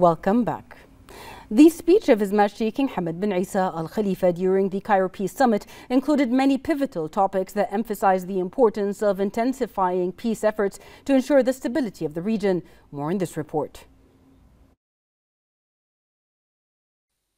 Welcome back. The speech of His Majesty King Hamad bin Isa Al Khalifa during the Cairo Peace Summit included many pivotal topics that emphasized the importance of intensifying peace efforts to ensure the stability of the region. More in this report.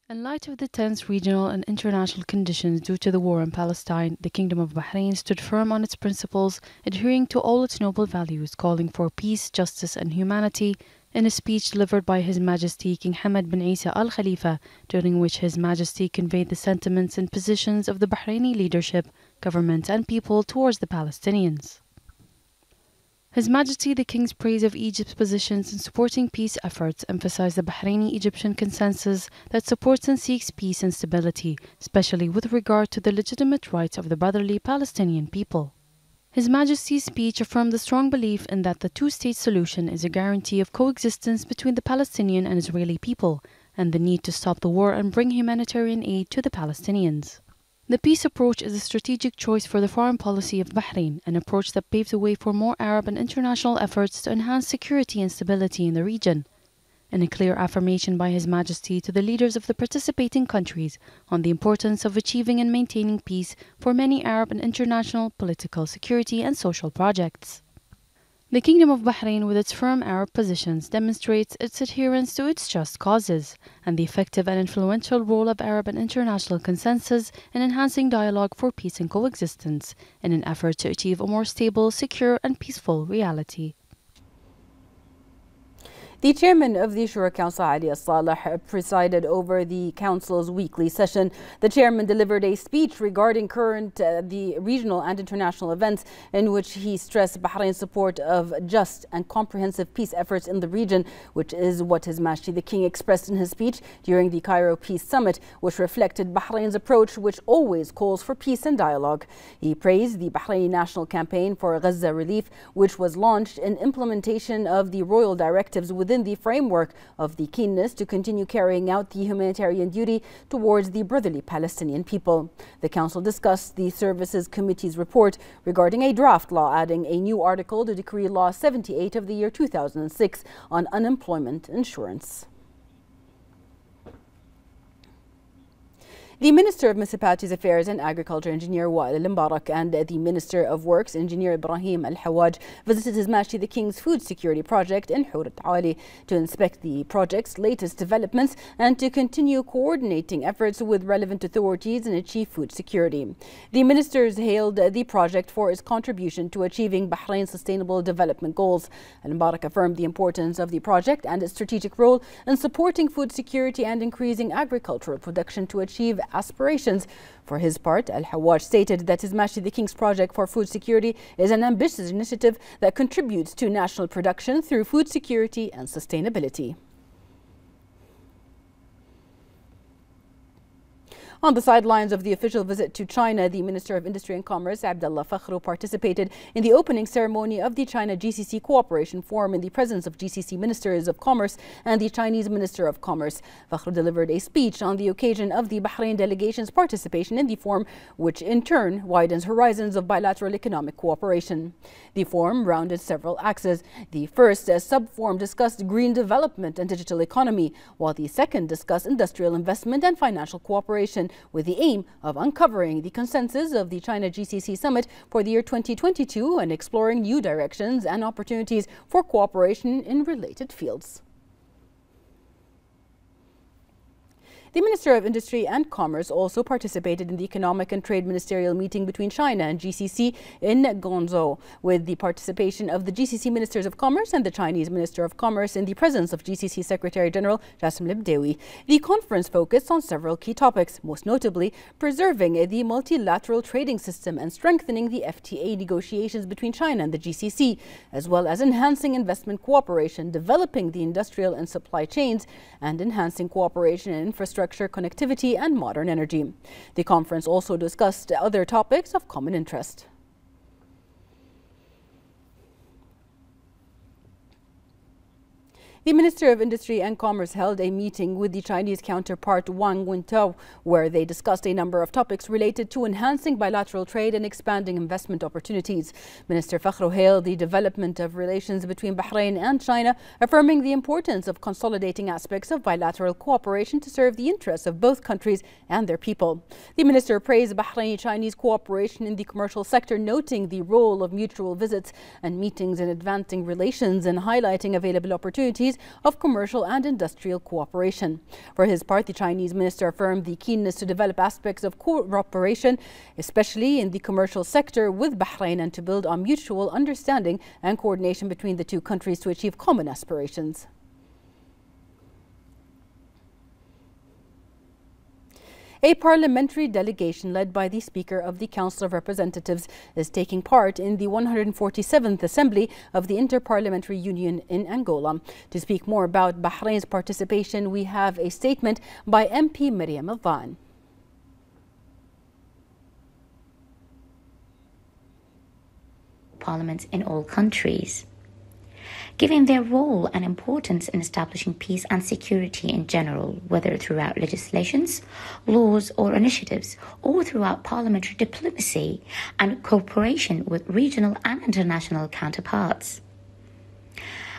In light of the tense regional and international conditions due to the war in Palestine, the Kingdom of Bahrain stood firm on its principles, adhering to all its noble values, calling for peace, justice, and humanity, in a speech delivered by His Majesty King Hamad bin Isa Al Khalifa, during which His Majesty conveyed the sentiments and positions of the Bahraini leadership, government, and people towards the Palestinians. His Majesty the King's praise of Egypt's positions in supporting peace efforts emphasized the Bahraini Egyptian consensus that supports and seeks peace and stability, especially with regard to the legitimate rights of the brotherly Palestinian people. His Majesty's speech affirmed the strong belief in that the two state solution is a guarantee of coexistence between the Palestinian and Israeli people, and the need to stop the war and bring humanitarian aid to the Palestinians. The peace approach is a strategic choice for the foreign policy of Bahrain, an approach that paves the way for more Arab and international efforts to enhance security and stability in the region in a clear affirmation by His Majesty to the leaders of the participating countries on the importance of achieving and maintaining peace for many Arab and international political, security, and social projects. The Kingdom of Bahrain, with its firm Arab positions, demonstrates its adherence to its just causes and the effective and influential role of Arab and international consensus in enhancing dialogue for peace and coexistence in an effort to achieve a more stable, secure, and peaceful reality. The chairman of the Shura Council, Ali Saleh, presided over the council's weekly session. The chairman delivered a speech regarding current uh, the regional and international events in which he stressed Bahrain's support of just and comprehensive peace efforts in the region, which is what His Majesty the King expressed in his speech during the Cairo Peace Summit, which reflected Bahrain's approach, which always calls for peace and dialogue. He praised the Bahraini National Campaign for Gaza Relief, which was launched in implementation of the royal directives within within the framework of the keenness to continue carrying out the humanitarian duty towards the brotherly Palestinian people. The Council discussed the Services Committee's report regarding a draft law adding a new article to Decree Law 78 of the year 2006 on unemployment insurance. The Minister of Municipalities Affairs and Agriculture, Engineer Wael Mubarak, and the Minister of Works, Engineer Ibrahim Al Hawaj, visited His Majesty the King's Food Security Project in Hurat Ali to inspect the project's latest developments and to continue coordinating efforts with relevant authorities and achieve food security. The ministers hailed the project for its contribution to achieving Bahrain's sustainable development goals. Al Mubarak affirmed the importance of the project and its strategic role in supporting food security and increasing agricultural production to achieve aspirations. For his part, Al Hawaj stated that His Majesty the King's project for food security is an ambitious initiative that contributes to national production through food security and sustainability. On the sidelines of the official visit to China, the Minister of Industry and Commerce, Abdullah Fakhro, participated in the opening ceremony of the China GCC Cooperation Forum in the presence of GCC Ministers of Commerce and the Chinese Minister of Commerce. Fakhro delivered a speech on the occasion of the Bahrain delegation's participation in the forum, which in turn widens horizons of bilateral economic cooperation. The forum rounded several axes. The first uh, sub-forum discussed green development and digital economy, while the second discussed industrial investment and financial cooperation with the aim of uncovering the consensus of the China GCC summit for the year 2022 and exploring new directions and opportunities for cooperation in related fields. The Minister of Industry and Commerce also participated in the Economic and Trade Ministerial meeting between China and GCC in Guangzhou, with the participation of the GCC Ministers of Commerce and the Chinese Minister of Commerce in the presence of GCC Secretary General Jassim Albudaiwi. The conference focused on several key topics, most notably preserving the multilateral trading system and strengthening the FTA negotiations between China and the GCC, as well as enhancing investment cooperation, developing the industrial and supply chains, and enhancing cooperation in infrastructure infrastructure, connectivity and modern energy. The conference also discussed other topics of common interest. The Minister of Industry and Commerce held a meeting with the Chinese counterpart Wang Wentao, where they discussed a number of topics related to enhancing bilateral trade and expanding investment opportunities. Minister Fakhro hailed the development of relations between Bahrain and China, affirming the importance of consolidating aspects of bilateral cooperation to serve the interests of both countries and their people. The minister praised Bahraini-Chinese cooperation in the commercial sector, noting the role of mutual visits and meetings in advancing relations and highlighting available opportunities of commercial and industrial cooperation. For his part, the Chinese minister affirmed the keenness to develop aspects of cooperation, especially in the commercial sector with Bahrain, and to build on mutual understanding and coordination between the two countries to achieve common aspirations. A parliamentary delegation led by the Speaker of the Council of Representatives is taking part in the 147th Assembly of the Interparliamentary Union in Angola. To speak more about Bahrain's participation, we have a statement by MP Miriam Alvan. Parliaments in all countries given their role and importance in establishing peace and security in general, whether throughout legislations, laws, or initiatives, or throughout parliamentary diplomacy and cooperation with regional and international counterparts.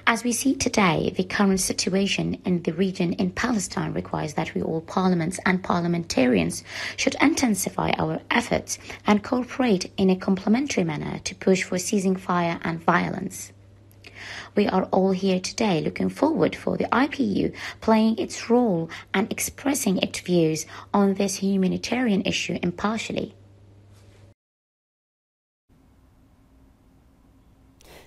As we see today, the current situation in the region in Palestine requires that we all parliaments and parliamentarians should intensify our efforts and cooperate in a complementary manner to push for ceasing fire and violence. We are all here today looking forward for the IPU playing its role and expressing its views on this humanitarian issue impartially.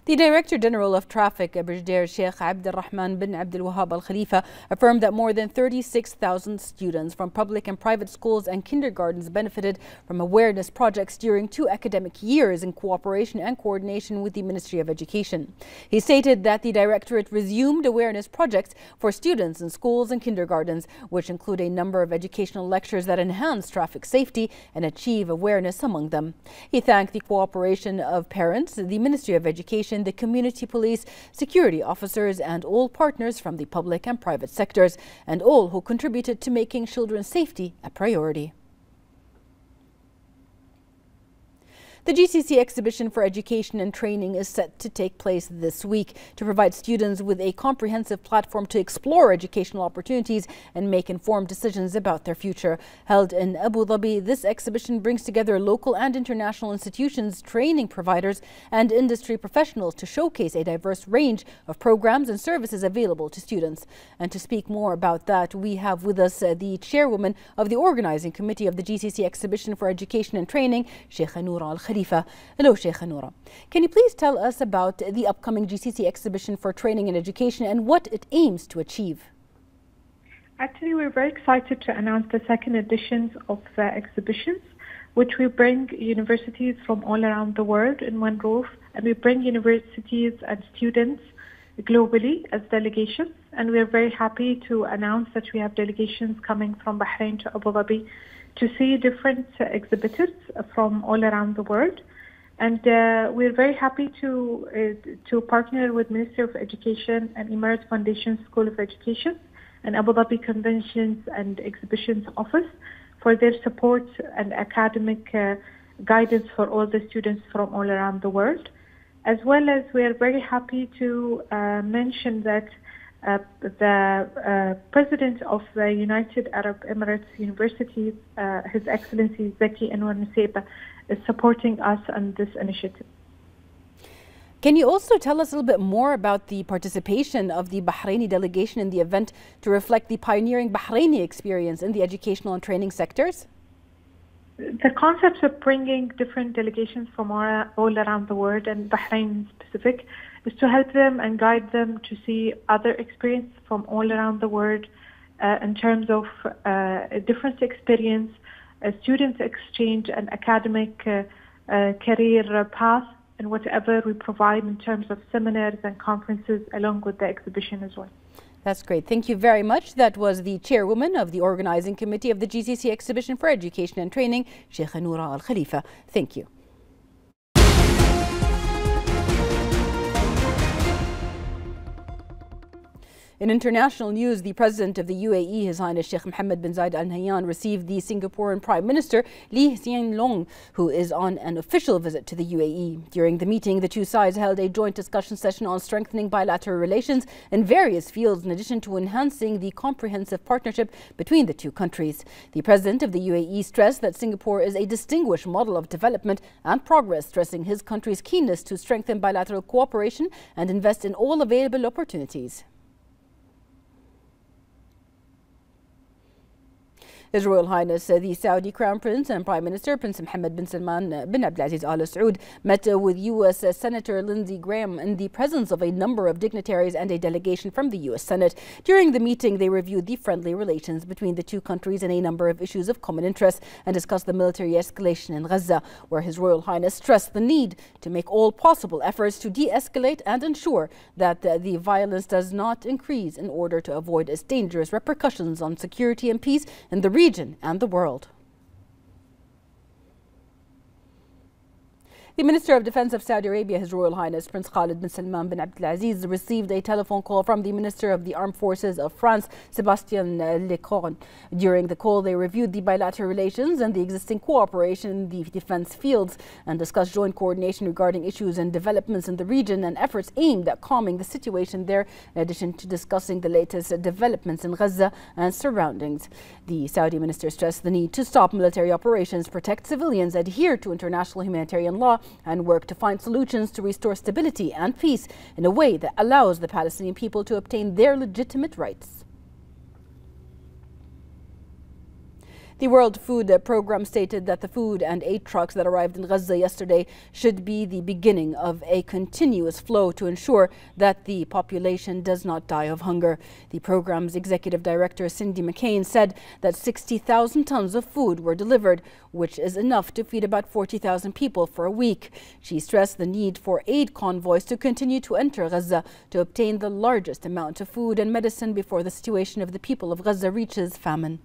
The Director General of Traffic, Brigadier Sheikh Abd Rahman bin Abdul Wahab Al Khalifa, affirmed that more than 36,000 students from public and private schools and kindergartens benefited from awareness projects during two academic years in cooperation and coordination with the Ministry of Education. He stated that the Directorate resumed awareness projects for students in schools and kindergartens, which include a number of educational lectures that enhance traffic safety and achieve awareness among them. He thanked the cooperation of parents, the Ministry of Education, the community police, security officers, and all partners from the public and private sectors, and all who contributed to making children's safety a priority. The GCC exhibition for education and training is set to take place this week to provide students with a comprehensive platform to explore educational opportunities and make informed decisions about their future. Held in Abu Dhabi, this exhibition brings together local and international institutions, training providers, and industry professionals to showcase a diverse range of programs and services available to students. And to speak more about that, we have with us uh, the chairwoman of the organizing committee of the GCC exhibition for education and training, Sheikh Noura Al Khalifa. Hello, Sheikh Noura. Can you please tell us about the upcoming GCC exhibition for training and education and what it aims to achieve? Actually, we're very excited to announce the second editions of the exhibitions, which we bring universities from all around the world in one roof, and we bring universities and students globally as delegations. And we're very happy to announce that we have delegations coming from Bahrain to Abu Dhabi to see different uh, exhibitors from all around the world. And uh, we're very happy to uh, to partner with Ministry of Education and Emirates Foundation School of Education and Abu Dhabi Conventions and Exhibitions Office for their support and academic uh, guidance for all the students from all around the world. As well as we are very happy to uh, mention that uh, the uh, president of the United Arab Emirates University, uh, His Excellency Zaki Anwar Nusseibeh, is supporting us on this initiative. Can you also tell us a little bit more about the participation of the Bahraini delegation in the event to reflect the pioneering Bahraini experience in the educational and training sectors? The concept of bringing different delegations from all around the world and Bahrain specific is to help them and guide them to see other experience from all around the world uh, in terms of uh, a different experience, a student exchange, and academic uh, uh, career path, and whatever we provide in terms of seminars and conferences along with the exhibition as well. That's great. Thank you very much. That was the chairwoman of the organizing committee of the GCC exhibition for education and training, Sheikh Noura Al Khalifa. Thank you. In international news, the President of the UAE, His Highness Sheikh Mohammed bin Zayed Al Nahyan, received the Singaporean Prime Minister Lee Hsien Loong, who is on an official visit to the UAE. During the meeting, the two sides held a joint discussion session on strengthening bilateral relations in various fields, in addition to enhancing the comprehensive partnership between the two countries. The President of the UAE stressed that Singapore is a distinguished model of development and progress, stressing his country's keenness to strengthen bilateral cooperation and invest in all available opportunities. His Royal Highness uh, the Saudi Crown Prince and Prime Minister Prince Mohammed bin Salman uh, bin Abdulaziz Al Saud met uh, with U.S. Senator Lindsey Graham in the presence of a number of dignitaries and a delegation from the U.S. Senate. During the meeting, they reviewed the friendly relations between the two countries and a number of issues of common interest and discussed the military escalation in Gaza, where His Royal Highness stressed the need to make all possible efforts to de-escalate and ensure that the violence does not increase in order to avoid its dangerous repercussions on security and peace in the region and the world. The Minister of Defense of Saudi Arabia, His Royal Highness Prince Khalid bin Salman bin Abdulaziz, received a telephone call from the Minister of the Armed Forces of France, Sébastien uh, Lecornu. During the call, they reviewed the bilateral relations and the existing cooperation in the defense fields and discussed joint coordination regarding issues and developments in the region and efforts aimed at calming the situation there, in addition to discussing the latest developments in Gaza and surroundings. The Saudi minister stressed the need to stop military operations, protect civilians, adhere to international humanitarian law, and work to find solutions to restore stability and peace in a way that allows the Palestinian people to obtain their legitimate rights. The World Food Programme stated that the food and aid trucks that arrived in Gaza yesterday should be the beginning of a continuous flow to ensure that the population does not die of hunger. The programme's executive director, Cindy McCain, said that 60,000 tons of food were delivered, which is enough to feed about 40,000 people for a week. She stressed the need for aid convoys to continue to enter Gaza to obtain the largest amount of food and medicine before the situation of the people of Gaza reaches famine.